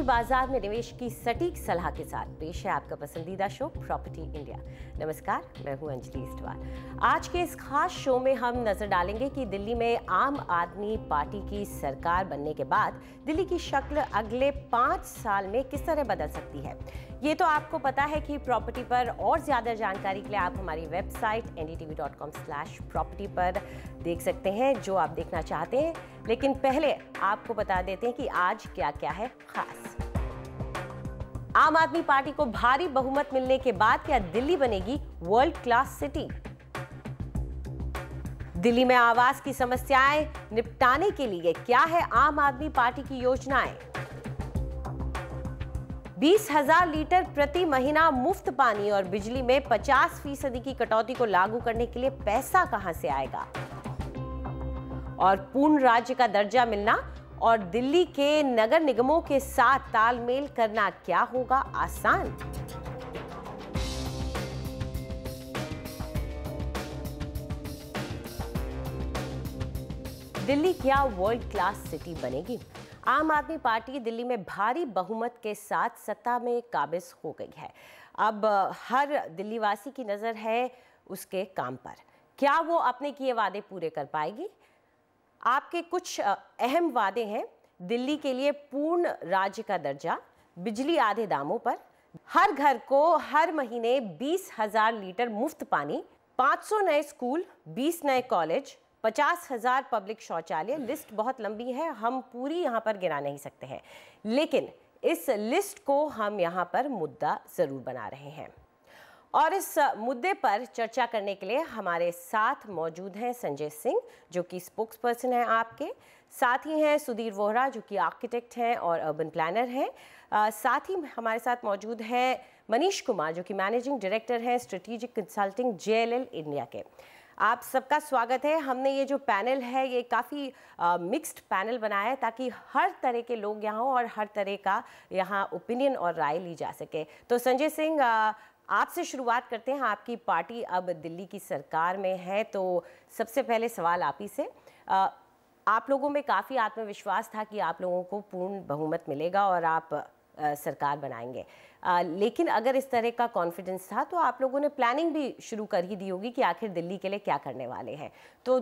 Property बाज़ार में निवेश की सटीक सलाह के साथ पेश है आपका पसंदीदा शो प्रॉपर्टी इंडिया। नमस्कार, मैं हूँ अंजलि इस्टवाल। आज के इस खास शो में हम नज़र डालेंगे कि दिल्ली में आम आदमी पार्टी की सरकार बनने के बाद दिल्ली की शक्ल अगले पाँच साल में किस तरह बदल सकती है? ये तो आपको पता है कि प्रॉपर्टी पर और ज़्यादा जानकारी के लिए आप हमारी वेबसाइट एन स्लैश प्रॉपर्टी पर देख सकते हैं, जो आप देखना चाहते हैं। लेकिन पहले आपको बता देते हैं कि आज क्या क्या है खास। आम आदमी पार्टी को भारी बहुमत मिलने के बाद क्या दिल्ली बनेगी वर्ल्ड क्लास सिटी दिल्ली में आवास की समस्याएँ निपटाने के लिए क्या है आम आदमी पार्टी की योजनाएँ? बीस हज़ार लीटर प्रति महीना मुफ़्त पानी और बिजली में 50 फ़ीसदी की कटौती को लागू करने के लिए पैसा कहाँ से आएगा? और पूर्ण राज्य का दर्जा मिलना और दिल्ली के नगर निगमों के साथ तालमेल करना क्या होगा आसान? दिल्ली क्या वर्ल्ड क्लास सिटी बनेगी? आम आदमी पार्टी दिल्ली में भारी बहुमत के साथ सत्ता में काबिज हो गई है। अब, हर दिल्ली वासी की नज़र है उसके काम पर। क्या वो अपने किए वादे पूरे कर पाएगी? आपके कुछ अहम वादे हैं। दिल्ली के लिए पूर्ण राज्य का दर्जा, बिजली आधे दामों पर। हर घर को हर महीने बीस हज़ार लीटर मुफ़्त पानी 500 नए स्कूल 20 नए कॉलेज पचास हज़ार पब्लिक शौचालय, लिस्ट बहुत लंबी है, हम पूरी यहाँ पर गिरा नहीं सकते हैं। लेकिन इस लिस्ट को हम यहाँ पर मुद्दा ज़रूर बना रहे हैं। और इस मुद्दे पर चर्चा करने के लिए हमारे साथ मौजूद हैं संजय सिंह, जो कि स्पोक्स पर्सन हैं आपके। साथ ही हैं सुधीर वोहरा, जो कि आर्किटेक्ट हैं और अर्बन प्लानर हैं। साथ ही हमारे साथ मौजूद हैं मनीष कुमार, जो कि मैनेजिंग डायरेक्टर हैं स्ट्रेटेजिक कंसल्टिंग जेएलएल इंडिया के। आप सबका स्वागत है। हमने ये जो पैनल है ये काफ़ी मिक्स्ड पैनल बनाया है ताकि हर तरह के लोग यहाँ और हर तरह का यहाँ ओपिनियन और राय ली जा सके। तो संजय सिंह आपसे शुरुआत करते हैं। आपकी पार्टी अब दिल्ली की सरकार में है तो सबसे पहले सवाल आप ही से आ, आप लोगों में काफ़ी आत्मविश्वास था कि आप लोगों को पूर्ण बहुमत मिलेगा और आप सरकार बनाएँगे। आ, लेकिन अगर इस तरह का कॉन्फिडेंस था तो आप लोगों ने प्लानिंग भी शुरू कर ही दी होगी कि आखिर दिल्ली के लिए क्या करने वाले हैं। तो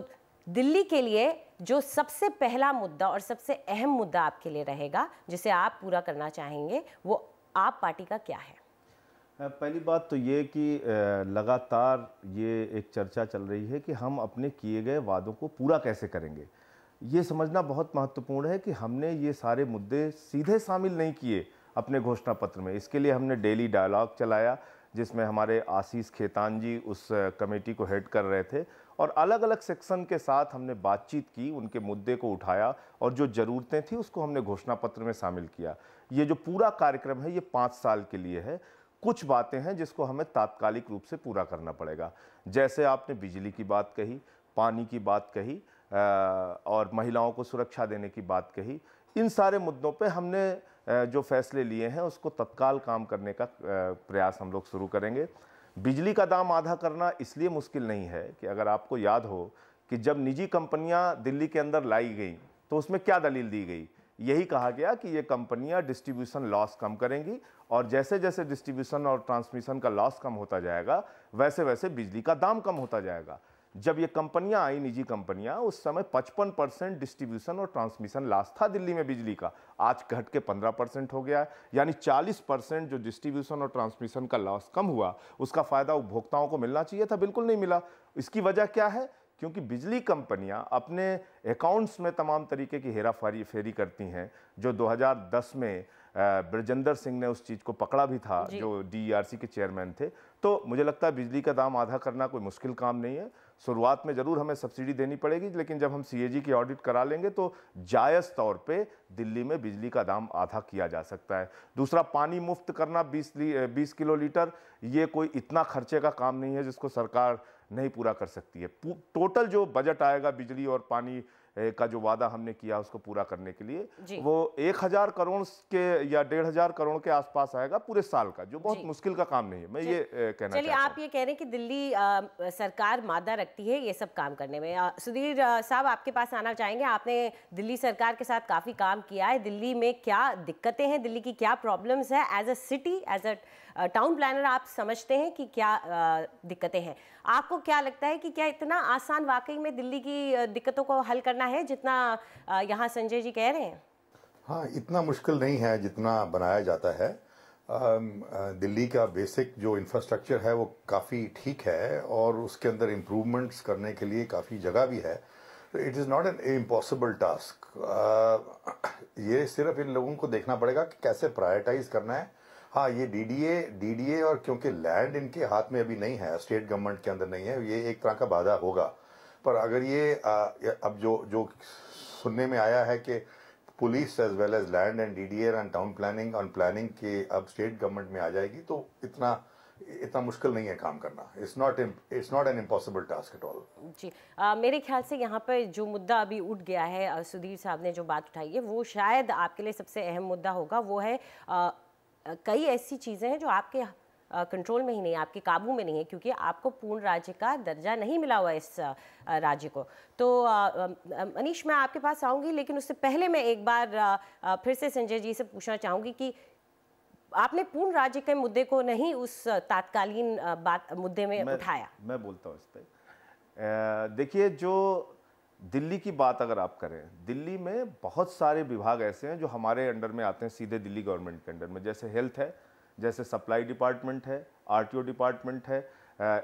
दिल्ली के लिए जो सबसे पहला मुद्दा और सबसे अहम मुद्दा आपके लिए रहेगा जिसे आप पूरा करना चाहेंगे वो आप पार्टी का क्या है? पहली बात तो ये कि लगातार ये एक चर्चा चल रही है कि हम अपने किए गए वादों को पूरा कैसे करेंगे। ये समझना बहुत महत्वपूर्ण है कि हमने ये सारे मुद्दे सीधे शामिल नहीं किए। अपने घोषणा पत्र में। इसके लिए हमने डेली डायलॉग चलाया, जिसमें हमारे आशीष खेतान जी उस कमेटी को हेड कर रहे थे और अलग अलग सेक्शन के साथ हमने बातचीत की, उनके मुद्दे को उठाया और जो ज़रूरतें थी उसको हमने घोषणा पत्र में शामिल किया। ये जो पूरा कार्यक्रम है, ये पाँच साल के लिए है। कुछ बातें हैं जिसको हमें तात्कालिक रूप से पूरा करना पड़ेगा। जैसे आपने बिजली की बात कही, पानी की बात कही और महिलाओं को सुरक्षा देने की बात कही, इन सारे मुद्दों पे हमने जो फैसले लिए हैं, उसको तत्काल काम करने का प्रयास हम लोग शुरू करेंगे। बिजली का दाम आधा करना इसलिए मुश्किल नहीं है कि अगर आपको याद हो कि जब निजी कंपनियाँ दिल्ली के अंदर लाई गई तो उसमें क्या दलील दी गई? यही कहा गया कि ये कंपनियाँ डिस्ट्रीब्यूशन लॉस कम करेंगी और जैसे जैसे डिस्ट्रीब्यूशन और ट्रांसमिशन का लॉस कम होता जाएगा वैसे वैसे बिजली का दाम कम होता जाएगा। जब ये कंपनियाँ आई, निजी कंपनियाँ, उस समय 55 परसेंट डिस्ट्रीब्यूशन और ट्रांसमिशन लॉस था दिल्ली में बिजली का। आज घट के 15 परसेंट हो गया यानी 40 परसेंट जो डिस्ट्रीब्यूशन और ट्रांसमिशन का लॉस कम हुआ, उसका फ़ायदा उपभोक्ताओं को मिलना चाहिए था, बिल्कुल नहीं मिला। इसकी वजह क्या है? क्योंकि बिजली कंपनियाँ अपने अकाउंट्स में तमाम तरीके की हेरा फेरी करती हैं, जो 2010 में ब्रजेंद्र सिंह ने उस चीज़ को पकड़ा भी था जो। डीईआरसी के चेयरमैन थे। तो मुझे लगता है बिजली का दाम आधा करना कोई मुश्किल काम नहीं है। शुरुआत में ज़रूर हमें सब्सिडी देनी पड़ेगी लेकिन जब हम सीएजी की ऑडिट करा लेंगे तो जायज़ तौर पे दिल्ली में बिजली का दाम आधा किया जा सकता है। दूसरा पानी मुफ़्त करना 20 20 किलो लीटर ये कोई इतना खर्चे का काम नहीं है जिसको सरकार नहीं पूरा कर सकती है। टोटल जो बजट आएगा बिजली और पानी का जो वादा हमने किया उसको पूरा करने के लिए वो एक हज़ार करोड़ के या डेढ़ हज़ार करोड़ के आसपास आएगा पूरे साल का जो बहुत मुश्किल का काम नहीं है मैं ये कहना चलिए आप ये कह रहे हैं कि दिल्ली अ, सरकार मादा रखती है ये सब काम करने में। सुधीर साहब आपके पास आना चाहेंगे आपने दिल्ली सरकार के साथ काफ़ी काम किया है दिल्ली में क्या दिक्कतें हैं दिल्ली की क्या प्रॉब्लम्स है? As a city as a town planner आप समझते हैं कि क्या दिक्कतें हैं? आपको क्या लगता है कि क्या इतना आसान वाकई में दिल्ली की दिक्कतों को हल करना है जितना यहाँ संजय जी कह रहे हैं? हाँ इतना मुश्किल नहीं है जितना बनाया जाता है। दिल्ली का बेसिक जो इंफ्रास्ट्रक्चर है वो काफ़ी ठीक है और उसके अंदर इम्प्रूवमेंट्स करने के लिए काफ़ी जगह भी है। It is not an impossible task ये सिर्फ़ इन लोगों को देखना पड़ेगा कि कैसे प्रायोरिटाइज करना है। हाँ ये डीडीए डीडीए और क्योंकि लैंड इनके हाथ में अभी नहीं है स्टेट गवर्नमेंट के अंदर नहीं है, ये एक तरह का बाधा होगा। पर अगर ये अब जो जो सुनने में आया है कि police as well as land and DDA and town planning on planning के अब स्टेट गवर्नमेंट में आ जाएगी तो इतना इतना मुश्किल नहीं है काम करना। It's not it's not an impossible task at all ji uh, मेरे ख्याल से यहाँ पर जो मुद्दा अभी उठ गया है सुधीर साहब ने जो बात उठाई है वो शायद आपके लिए सबसे अहम मुद्दा होगा वो है अ, कई ऐसी चीज़ें हैं जो आपके कंट्रोल में ही नहीं आपके काबू में नहीं है क्योंकि आपको पूर्ण राज्य का दर्जा नहीं मिला हुआ इस राज्य को। तो मनीष मैं आपके पास आऊँगी लेकिन उससे पहले मैं एक बार फिर से संजय जी से पूछना चाहूँगी कि आपने पूर्ण राज्य के मुद्दे को नहीं उस तात्कालीन बात मुद्दे में मैं- उठाया? मैं बोलता हूँ इस पर देखिए जो दिल्ली की बात अगर आप करें दिल्ली में बहुत सारे विभाग ऐसे हैं जो हमारे अंडर में आते हैं सीधे दिल्ली गवर्नमेंट के अंडर में जैसे हेल्थ है जैसे सप्लाई डिपार्टमेंट है आरटीओ डिपार्टमेंट है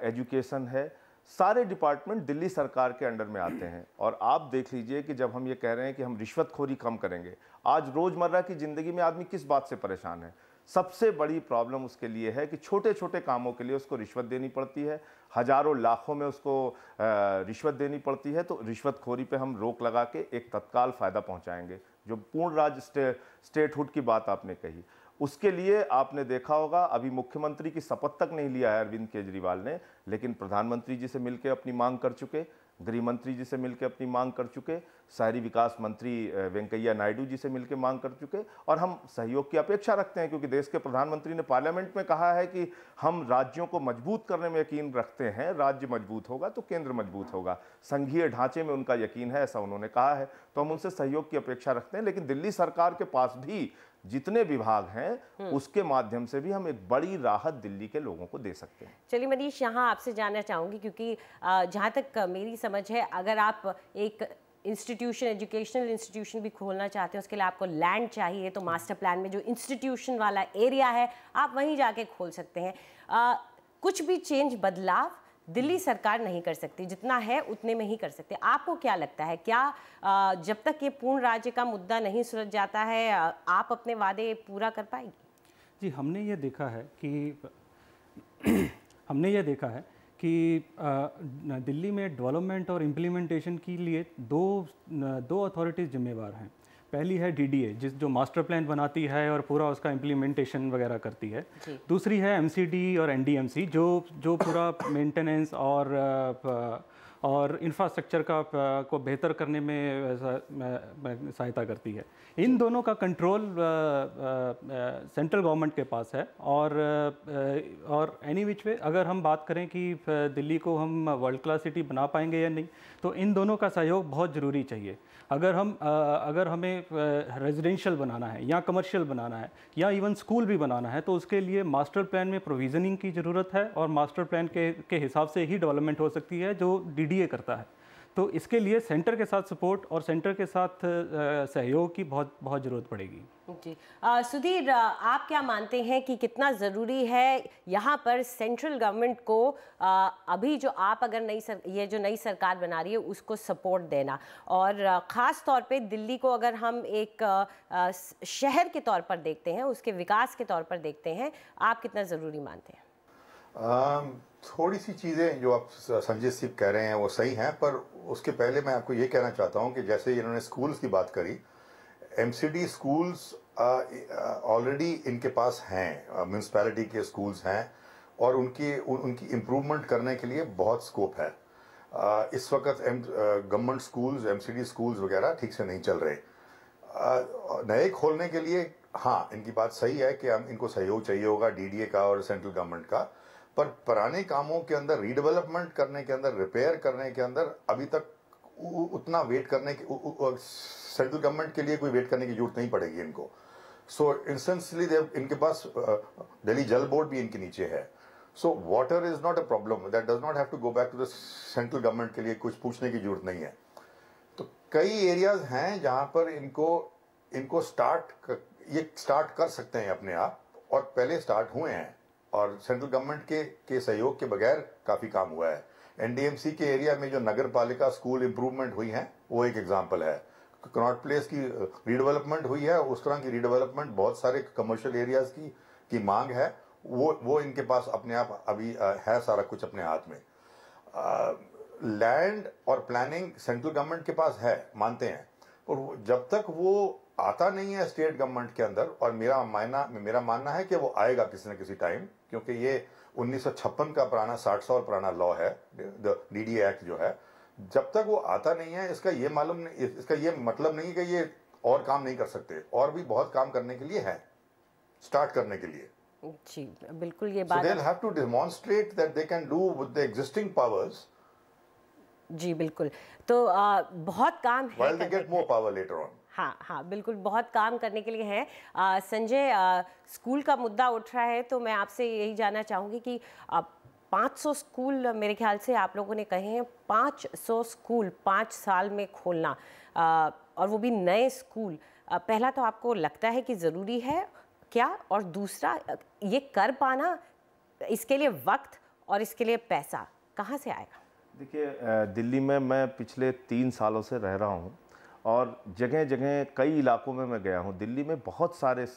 एजुकेशन है सारे डिपार्टमेंट दिल्ली सरकार के अंडर में आते हैं। और आप देख लीजिए कि जब हम ये कह रहे हैं कि हम रिश्वतखोरी कम करेंगे आज रोज़मर्रा की ज़िंदगी में आदमी किस बात से परेशान है? सबसे बड़ी प्रॉब्लम उसके लिए है कि छोटे छोटे कामों के लिए उसको रिश्वत देनी पड़ती है हज़ारों लाखों में उसको रिश्वत देनी पड़ती है तो रिश्वतखोरी पे हम रोक लगा के एक तत्काल फ़ायदा पहुंचाएँगे जो पूर्ण राज्य स्टे, स्टेटहुड की बात आपने कही। उसके लिए आपने देखा होगा, अभी मुख्यमंत्री की शपथ तक नहीं लिया है अरविंद केजरीवाल ने, लेकिन प्रधानमंत्री जी से मिलकर अपनी मांग कर चुके गृह मंत्री जी से मिलकर अपनी मांग कर चुके शहरी विकास मंत्री वेंकैया नायडू जी से मिलकर मांग कर चुके और हम सहयोग की अपेक्षा रखते हैं क्योंकि देश के प्रधानमंत्री ने पार्लियामेंट में कहा है कि हम राज्यों को मज़बूत करने में यकीन रखते हैं राज्य मज़बूत होगा तो केंद्र मज़बूत होगा। संघीय ढांचे में उनका यकीन है ऐसा उन्होंने कहा है। तो हम उनसे सहयोग की अपेक्षा रखते हैं लेकिन दिल्ली सरकार के पास भी जितने विभाग हैं उसके माध्यम से भी हम एक बड़ी राहत दिल्ली के लोगों को दे सकते हैं। चलिए मनीष यहाँ आपसे जानना चाहूँगी क्योंकि जहाँ तक मेरी समझ है अगर आप एक इंस्टीट्यूशन एजुकेशनल इंस्टीट्यूशन भी खोलना चाहते हैं उसके लिए आपको लैंड चाहिए तो मास्टर प्लान में जो इंस्टीट्यूशन वाला एरिया है आप वहीं जाके खोल सकते हैं। अ, कुछ भी चेंज बदलाव दिल्ली सरकार नहीं कर सकती जितना है उतने में ही कर सकते आपको क्या लगता है क्या अ, जब तक ये पूर्ण राज्य का मुद्दा नहीं सुलझ जाता है आप अपने वादे पूरा कर पाएगी? जी हमने ये देखा है कि हमने ये देखा है कि दिल्ली में डेवलपमेंट और इम्प्लीमेंटेशन के लिए दो दो अथॉरिटीज़ जिम्मेवार हैं। पहली है डीडीए जिस जो मास्टर प्लान बनाती है और पूरा उसका इम्प्लीमेंटेशन वगैरह करती है। दूसरी है एमसीडी और एनडीएमसी जो जो पूरा मेंटेनेंस और और इंफ्रास्ट्रक्चर का को बेहतर करने में सहायता करती है। इन दोनों का कंट्रोल सेंट्रल गवर्नमेंट के पास है और और एनी विच वे अगर हम बात करें कि दिल्ली को हम वर्ल्ड क्लास सिटी बना पाएँगे या नहीं तो इन दोनों का सहयोग बहुत ज़रूरी चाहिए। अगर हम अगर हमें रेजिडेंशियल बनाना है या कमर्शियल बनाना है या इवन स्कूल भी बनाना है तो उसके लिए मास्टर प्लान में प्रोविजनिंग की ज़रूरत है और मास्टर प्लान के के हिसाब से ही डेवलपमेंट हो सकती है जो डीडीए करता है। तो इसके लिए सेंटर के साथ सपोर्ट और सेंटर के साथ सहयोग की बहुत बहुत ज़रूरत पड़ेगी। जी। सुधीर आप क्या मानते हैं कि कितना ज़रूरी है यहाँ पर सेंट्रल गवर्नमेंट को अ, अभी जो आप अगर नई सर ये जो नई सरकार बना रही है उसको सपोर्ट देना? और ख़ास तौर पे दिल्ली को अगर हम एक अ, शहर के तौर पर देखते हैं उसके विकास के तौर पर देखते हैं आप कितना ज़रूरी मानते हैं? थोड़ी सी चीज़ें जो आप संजय सिंह कह रहे हैं वो सही हैं पर उसके पहले मैं आपको ये कहना चाहता हूँ कि जैसे इन्होंने स्कूल्स की बात करी एमसीडी स्कूल्स ऑलरेडी इनके पास हैं म्यूनसिपैलिटी के स्कूल्स हैं और उनकी उन, उनकी इम्प्रूवमेंट करने के लिए बहुत स्कोप है। आ, इस वक्त गवर्नमेंट स्कूल्स एमसीडी स्कूल्स वगैरह ठीक से नहीं चल रहे। नए खोलने के लिए हाँ इनकी बात सही है कि हम इनको सहयोग चाहिए होगा डीडीए का और सेंट्रल गवर्नमेंट का। पर पुराने कामों के अंदर रीडेवलपमेंट करने के अंदर रिपेयर करने के अंदर, अभी तक उतना वेट करने की सेंट्रल गवर्नमेंट के लिए कोई वेट करने की ज़रूरत नहीं पड़ेगी इनको। सो इंस्टेंसली इनके पास दिल्ली जल बोर्ड भी इनके नीचे है। So water is not a problem that does not have to go back to the central government के लिए कुछ पूछने की ज़रूरत नहीं है। तो कई एरियाज़ हैं जहाँ पर इनको इनको स्टार्ट ये स्टार्ट कर सकते हैं अपने आप, और पहले स्टार्ट हुए हैं। और सेंट्रल गवर्नमेंट के के सहयोग के बगैर काफ़ी काम हुआ है। एनडीएमसी के एरिया में जो नगर पालिका स्कूल इंप्रूवमेंट हुई है, वो एक एग्ज़ाम्पल है। कनॉट प्लेस की रीडेवलपमेंट हुई है, उस तरह की रीडेवलपमेंट बहुत सारे कमर्शियल एरियाज़ की की मांग है। वो वो इनके पास अपने आप अभी है सारा कुछ अपने हाथ में। लैंड और प्लानिंग सेंट्रल गवर्नमेंट के पास है, मानते हैं। और जब तक वो आता नहीं है स्टेट गवर्नमेंट के अंदर, और मेरा मायना, मेरा मानना है कि वो आएगा किसी न किसी टाइम क्योंकि ये 1956 का पुराना 60 साल पुराना लॉ है डीडी एक्ट जो है। जब तक वो आता नहीं है इसका ये मालूम नहीं इसका ये मतलब नहीं कि ये और काम नहीं कर सकते और भी बहुत काम करने के लिए है स्टार्ट करने के लिए। जी बिल्कुल ये बात they'll have to demonstrate that they can do with the existing जी बिल्कुल। तो आ, बहुत काम है get more power later on हाँ हाँ बिल्कुल बहुत काम करने के लिए है। संजय स्कूल का मुद्दा उठ रहा है तो मैं आपसे यही जानना चाहूँगी कि पाँच सौ स्कूल मेरे ख्याल से आप लोगों ने कहे हैं पाँच सौ स्कूल पाँच साल में खोलना आ, और वो भी नए स्कूल। आ, पहला तो आपको लगता है कि ज़रूरी है क्या? और दूसरा ये कर पाना इसके लिए वक्त और इसके लिए पैसा कहाँ से आएगा? देखिए दिल्ली में मैं पिछले तीन सालों से रह रहा हूँ और जगह जगह कई इलाकों में मैं गया हूँ। दिल्ली में बहुत सारे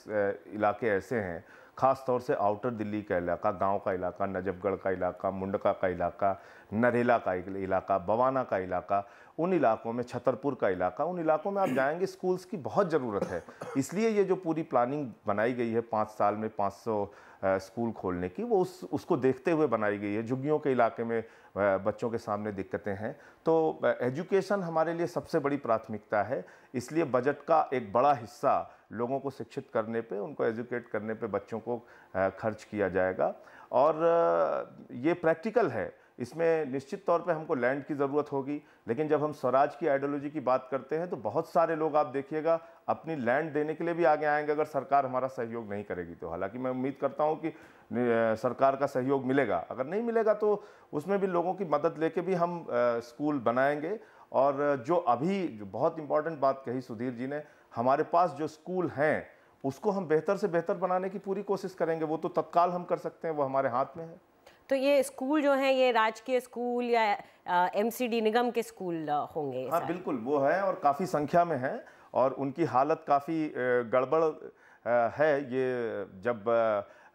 इलाके ऐसे हैं ख़ास तौर से आउटर दिल्ली का इलाका, गाँव का इलाका, नजफगढ़ का इलाका, मुंडका का इलाका, नरेला का इलाका, बवाना का इलाका, उन इलाकों में, छतरपुर का इलाका, उन इलाकों में आप जाएँगे, स्कूल्स की बहुत ज़रूरत है। इसलिए ये जो पूरी प्लानिंग बनाई गई है, पाँच साल में पाँच सौ स्कूल खोलने की, वो उस, उसको देखते हुए बनाई गई है। झुग्गियों के इलाके में बच्चों के सामने दिक्कतें हैं। तो एजुकेशन हमारे लिए सबसे बड़ी प्राथमिकता है। इसलिए बजट का एक बड़ा हिस्सा लोगों को शिक्षित करने पे, उनको एजुकेट करने पे बच्चों को खर्च किया जाएगा। और ये प्रैक्टिकल है। इसमें निश्चित तौर पे हमको लैंड की ज़रूरत होगी। लेकिन जब हम स्वराज की आइडियोलॉजी की बात करते हैं तो बहुत सारे लोग आप देखिएगा अपनी लैंड देने के लिए भी आगे आएँगे अगर सरकार हमारा सहयोग नहीं करेगी तो। हालाँकि मैं उम्मीद करता हूँ कि सरकार का सहयोग मिलेगा। अगर नहीं मिलेगा तो उसमें भी लोगों की मदद लेके भी हम स्कूल बनाएँगे। और जो अभी जो बहुत इंपॉर्टेंट बात कही सुधीर जी ने हमारे पास जो स्कूल हैं उसको हम बेहतर से बेहतर बनाने की पूरी कोशिश करेंगे। वो तो तत्काल हम कर सकते हैं वो हमारे हाथ में है। तो ये स्कूल जो हैं ये राजकीय स्कूल या एमसीडी निगम के स्कूल होंगे हाँ बिल्कुल वो है और काफ़ी संख्या में है। और उनकी हालत काफ़ी गड़बड़ है। ये जब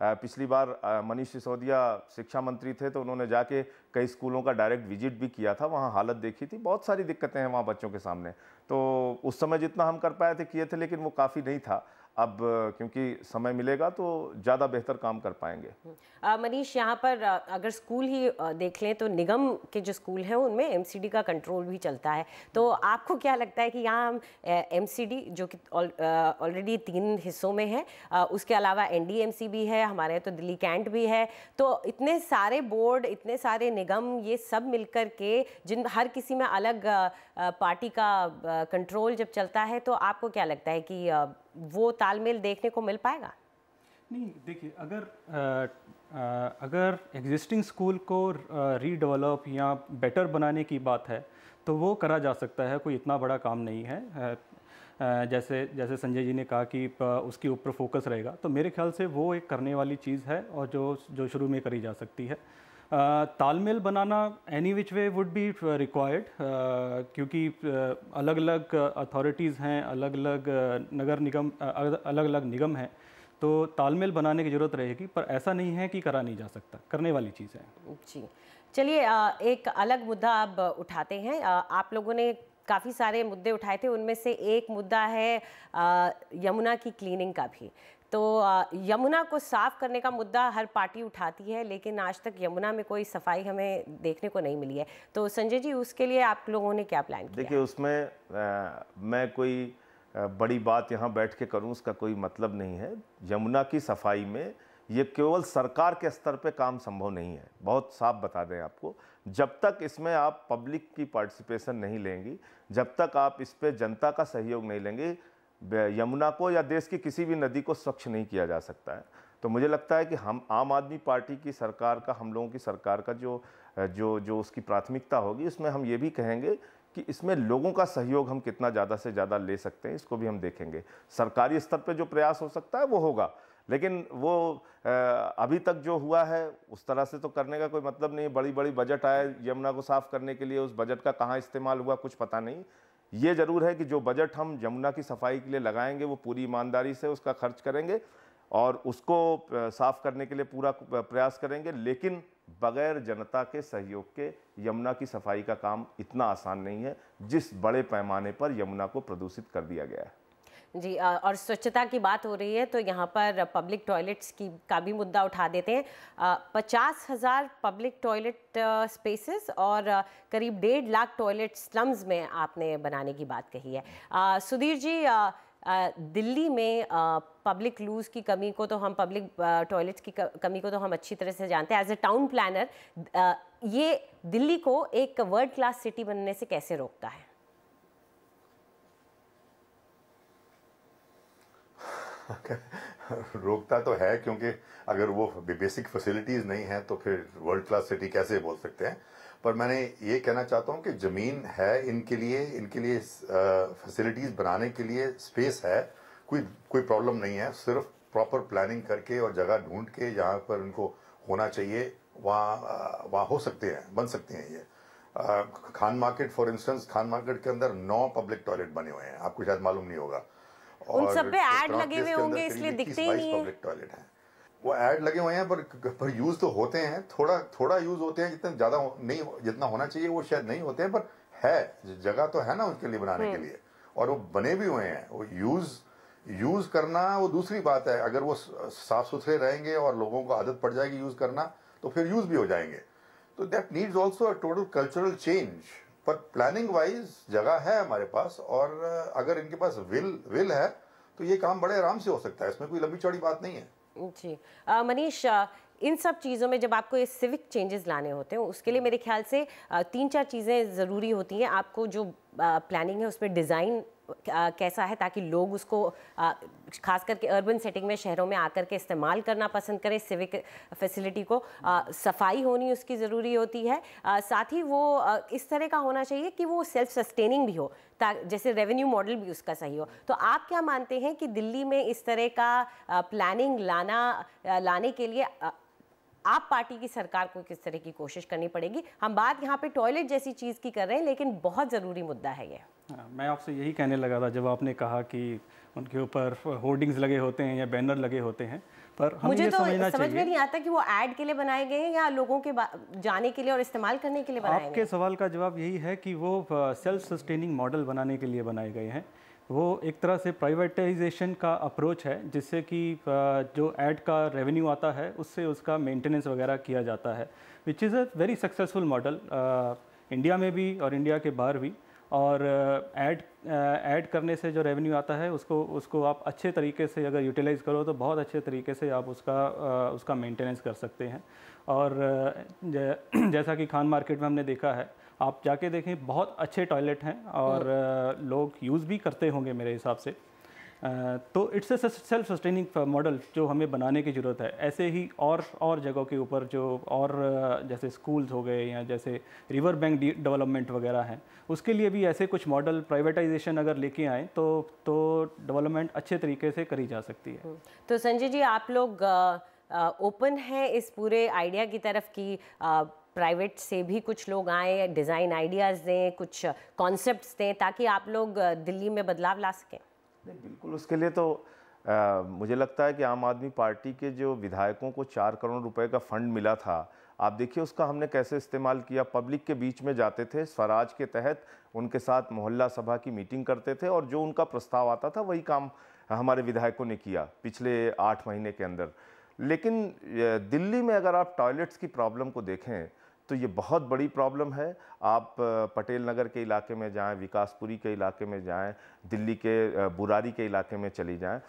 पिछली बार मनीष सिसोदिया शिक्षा मंत्री थे तो उन्होंने जाके कई स्कूलों का डायरेक्ट विज़िट भी किया था। वहाँ हालत देखी थी। बहुत सारी दिक्कतें हैं वहाँ बच्चों के सामने। तो उस समय जितना हम कर पाए थे, किए थे, लेकिन वो काफ़ी नहीं था। अब, क्योंकि समय मिलेगा तो ज़्यादा बेहतर काम कर पाएँगे। मनीष, यहाँ पर अगर स्कूल ही देख लें तो निगम के जो स्कूल हैं, उनमें एमसीडी का कंट्रोल भी चलता है। तो आपको क्या लगता है कि यहाँ हम एमसीडी जो कि ऑलरेडी तीन हिस्सों में है उसके अलावा एनडीएमसी भी है, हमारे यहाँ तो दिल्ली कैंट भी है। तो इतने सारे बोर्ड इतने सारे निगम, ये सब मिलकर के जिन, हर किसी में अलग पार्टी का कंट्रोल जब चलता है तो आपको क्या लगता है कि वो तालमेल देखने को मिल पाएगा? नहीं देखिए अगर आ, आ, अगर एग्जिस्टिंग स्कूल को रीडेवलप या बेटर बनाने की बात है तो वो करा जा सकता है कोई इतना बड़ा काम नहीं है। जैसे जैसे संजय जी ने कहा कि उसके ऊपर फोकस रहेगा तो मेरे ख्याल से वो एक करने वाली चीज़ है और जो जो शुरू में करी जा सकती है। तालमेल बनाना any which way would be required क्योंकि अलग अलग अथॉरिटीज़ हैं अलग अलग नगर निगम अलग अलग निगम हैं तो तालमेल बनाने की ज़रूरत रहेगी, पर ऐसा नहीं है कि करा नहीं जा सकता, करने वाली चीज़ है। जी। चलिए एक अलग मुद्दा अब उठाते हैं। आप लोगों ने काफ़ी सारे मुद्दे उठाए थे, उनमें से एक मुद्दा है यमुना की क्लीनिंग का भी। तो यमुना को साफ़ करने का मुद्दा हर पार्टी उठाती है लेकिन आज तक यमुना में कोई सफ़ाई हमें देखने को नहीं मिली है। तो संजय जी उसके लिए आप लोगों ने क्या प्लान किया? देखिए उसमें आ, मैं कोई बड़ी बात यहाँ बैठ के करूँ उसका कोई मतलब नहीं है। यमुना की सफ़ाई में ये केवल सरकार के स्तर पे काम संभव नहीं है। बहुत साफ़ बता दें आपको जब तक इसमें आप पब्लिक की पार्टिसिपेशन नहीं लेंगी जब तक आप इस पर जनता का सहयोग नहीं लेंगे यमुना को या देश की किसी भी नदी को स्वच्छ नहीं किया जा सकता है। तो मुझे लगता है कि हम, आम आदमी पार्टी की सरकार का, हम लोगों की सरकार का जो जो जो उसकी प्राथमिकता होगी, उसमें हम ये भी कहेंगे कि इसमें लोगों का सहयोग हम कितना ज़्यादा से ज़्यादा ले सकते हैं, इसको भी हम देखेंगे। सरकारी स्तर पर जो प्रयास हो सकता है, वो होगा। लेकिन वो अभी तक जो हुआ है, उस तरह से तो करने का कोई मतलब नहीं बड़ी बड़ी बजट आए, यमुना को साफ़ करने के लिए उस बजट का कहाँ इस्तेमाल हुआ, कुछ पता नहीं। ये ज़रूर है कि जो बजट हम यमुना की सफ़ाई के लिए लगाएँगे, वो पूरी ईमानदारी से उसका खर्च करेंगे और उसको साफ़ करने के लिए पूरा प्रयास करेंगे, लेकिन बगैर जनता के सहयोग के यमुना की सफ़ाई का काम इतना आसान नहीं है, जिस बड़े पैमाने पर यमुना को प्रदूषित कर दिया गया है। जी और स्वच्छता की बात हो रही है तो यहाँ पर पब्लिक टॉयलेट्स की, का भी मुद्दा उठा देते हैं। पचास हज़ार पब्लिक टॉयलेट स्पेसेस और करीब डेढ़ लाख टॉयलेट स्लम्स में आपने बनाने की बात कही है। सुधीर जी दिल्ली में पब्लिक लूज की कमी को तो हम पब्लिक टॉयलेट्स की कमी को तो हम अच्छी तरह से जानते हैं। एज ए टाउन प्लानर ये दिल्ली को एक वर्ल्ड क्लास सिटी बनने से कैसे रोकता है? रोकता तो है, क्योंकि अगर वो बेसिक फैसिलिटीज़ नहीं है तो फिर वर्ल्ड क्लास सिटी कैसे बोल सकते हैं? पर मैंने ये कहना चाहता हूँ कि ज़मीन है इनके लिए इनके लिए फैसिलिटीज़ बनाने के लिए स्पेस है, कोई कोई प्रॉब्लम नहीं है। सिर्फ़ प्रॉपर प्लानिंग करके और जगह ढूंढ के जहाँ पर उनको होना चाहिए, वहाँ वहाँ हो सकते हैं, बन सकते हैं ये। Khan market for instance Khan market के अंदर नौ पब्लिक टॉयलेट बने हुए हैं। आपको शायद मालूम नहीं होगा। उन सब पे ऐड लगे हुए होंगे इसलिए दिखते ही नहीं है। टॉयलेट है। वो ऐड लगे हुए हैं पर पर यूज़ तो होते हैं थोड़ा थोड़ा यूज़ होते हैं जितना ज़्यादा नहीं जितना होना चाहिए वो शायद नहीं होते हैं पर है जगह तो है ना उसके लिए बनाने के हम्म। लिए। और वो बने भी हुए हैं वो यूज़ यूज़ करना वो दूसरी बात है अगर वो साफ़ सुथरे रहेंगे और लोगों को आदत पड़ जाएगी यूज़ करना तो फिर यूज़ भी हो जाएँगे। तो that needs also a total cultural change पर प्लानिंग वाइज जगह है हमारे पास और अगर इनके पास विल विल है तो ये काम बड़े आराम से हो सकता है। इसमें कोई लंबी चौड़ी बात नहीं है। जी। मनीष इन सब चीज़ों में जब आपको ये सिविक चेंजेस लाने होते हैं, उसके लिए मेरे ख्याल से तीन चार चीज़ें ज़रूरी होती हैं। आपको जो प्लानिंग है, उसमें डिज़ाइन कैसा है ताकि लोग उसको खास करके अर्बन सेटिंग में, शहरों में आकर के इस्तेमाल करना पसंद करें सिविक फैसिलिटी को सफ़ाई होनी उसकी ज़रूरी होती है। साथ ही वो इस तरह का होना चाहिए कि वो सेल्फ सस्टेनिंग भी हो जैसे रेवेन्यू मॉडल भी उसका सही हो। तो आप क्या मानते हैं कि दिल्ली में इस तरह का प्लानिंग लाना लाने के लिए आप पार्टी की सरकार को किस तरह की कोशिश करनी पड़ेगी? हम बात यहाँ पे टॉयलेट जैसी चीज़ की कर रहे हैं, लेकिन बहुत ज़रूरी मुद्दा है ये। मैं आपसे यही कहने लगा था जब आपने कहा कि उनके ऊपर होर्डिंग्स लगे होते हैं या बैनर लगे होते हैं पर हम मुझे तो समझ में नहीं आता कि वो ऐड के लिए बनाए गए हैं या लोगों के जाने के लिए और इस्तेमाल करने के लिए बनाए आपके सवाल का जवाब यही है कि वो सेल्फ सस्टेनिंग मॉडल बनाने के लिए बनाए गए हैं। वो एक तरह से प्राइवेटाइजेशन का अप्रोच है जिससे कि जो ऐड का रेवेन्यू आता है उससे उसका मेंटेनेंस वगैरह किया जाता है which is a very successful model India में भी और इंडिया के बाहर भी। और ऐड ऐड करने से जो रेवेन्यू आता है उसको उसको आप अच्छे तरीके से अगर यूटिलाइज़ करो तो बहुत अच्छे तरीके से आप उसका उसका मेंटेनेंस कर सकते हैं और जैसा कि खान मार्केट में हमने देखा है आप जाके देखें बहुत अच्छे टॉयलेट हैं और हम्म। लोग यूज़ भी करते होंगे मेरे हिसाब से तो it's a self sustaining model जो हमें बनाने की ज़रूरत है। ऐसे ही और और जगहों के ऊपर जो और जैसे स्कूल्स हो गए या जैसे रिवर बैंक डेवलपमेंट वगैरह हैं, उसके लिए भी ऐसे कुछ मॉडल प्राइवेटाइजेशन अगर लेके आएँ तो तो डेवलपमेंट अच्छे तरीके से करी जा सकती है। हम्म। तो संजय जी, आप लोग ओपन हैं इस पूरे आइडिया की तरफ़ की प्राइवेट से भी कुछ लोग आए डिज़ाइन आइडियाज़ दें, कुछ कॉन्सेप्ट्स दें, ताकि आप लोग दिल्ली में बदलाव ला सकें। नहीं बिल्कुल उसके लिए तो आ, मुझे लगता है कि आम आदमी पार्टी के जो विधायकों को चार करोड़ रुपए का फंड मिला था आप देखिए उसका हमने कैसे इस्तेमाल किया। पब्लिक के बीच में जाते थे स्वराज के तहत उनके साथ मोहल्ला सभा की मीटिंग करते थे और जो उनका प्रस्ताव आता था वही काम हमारे विधायकों ने किया पिछले आठ महीने के अंदर। लेकिन दिल्ली में अगर आप टॉयलेट्स की प्रॉब्लम को देखें तो ये बहुत बड़ी प्रॉब्लम है। आप पटेल नगर के इलाके में जाएँ विकासपुरी के इलाके में जाएँ दिल्ली के बुरारी के इलाके में चली जाएँ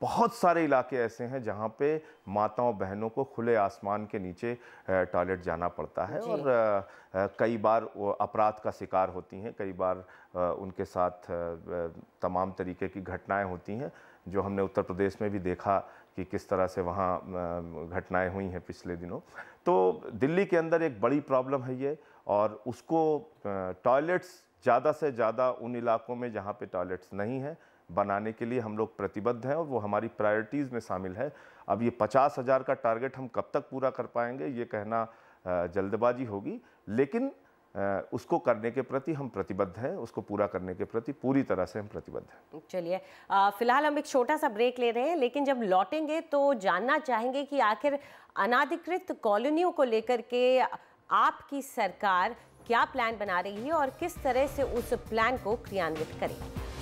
बहुत सारे इलाके ऐसे हैं जहाँ पे माताओं बहनों को खुले आसमान के नीचे टॉयलेट जाना पड़ता है और कई बार वो अपराध का शिकार होती हैं कई बार उनके साथ तमाम तरीके की घटनाएँ होती हैं जो हमने उत्तर प्रदेश में भी देखा कि किस तरह से वहाँ घटनाएँ हुई हैं पिछले दिनों। तो दिल्ली के अंदर एक बड़ी प्रॉब्लम है ये, और उसको टॉयलेट्स ज़्यादा से ज़्यादा उन इलाकों में जहाँ पे टॉयलेट्स नहीं हैं, बनाने के लिए हम लोग प्रतिबद्ध हैं और वो हमारी प्रायोरिटीज़ में शामिल है। अब ये पचास हज़ार का टारगेट हम कब तक पूरा कर पाएँगे, ये कहना जल्दबाजी होगी। लेकिन उसको करने के प्रति हम प्रतिबद्ध हैं, उसको पूरा करने के प्रति पूरी तरह से हम प्रतिबद्ध हैं। चलिए फ़िलहाल हम एक छोटा सा ब्रेक ले रहे हैं, लेकिन जब लौटेंगे तो जानना चाहेंगे कि आखिर अनाधिकृत कॉलोनियों को लेकर के आपकी सरकार क्या प्लान बना रही है और किस तरह से उस प्लान को क्रियान्वित करेगी।